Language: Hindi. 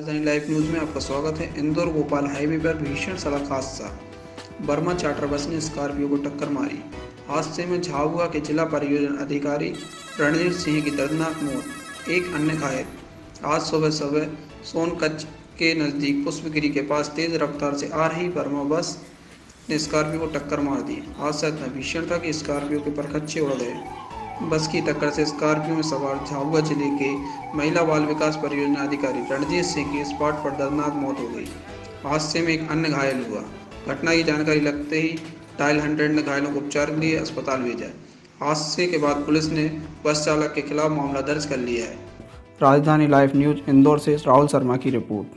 लाइव न्यूज़ में आपका स्वागत है। इंदौर भोपाल हाईवे पर भीषण सड़क हादसा। बर्मा चार्टर बस ने स्कॉर्पियो को टक्कर मारी। हादसे में झाबुआ के जिला परियोजना अधिकारी रणजीत सिंह की दर्दनाक मौत, एक अन्य घायल। आज सुबह सुबह सोनकच्छ के नज़दीक पुष्पगिरी के पास तेज रफ्तार से आ रही बर्मा बस ने स्कॉर्पियो को टक्कर मार दी। हादसा इतना भीषण था कि स्कॉर्पियो के परखच्चे उड़ गए। बस की टक्कर से स्कॉर्पियो में सवार झाबुआ ज़िले के महिला बाल विकास परियोजना अधिकारी रणजीत सिंह की स्पॉट पर दर्दनाक मौत हो गई। हादसे में एक अन्य घायल हुआ। घटना की जानकारी लगते ही डायल हंड्रेड ने घायलों को उपचार के लिए अस्पताल भेजा। हादसे के बाद पुलिस ने बस चालक के खिलाफ मामला दर्ज कर लिया है। राजधानी लाइव न्यूज़ इंदौर से राहुल शर्मा की रिपोर्ट।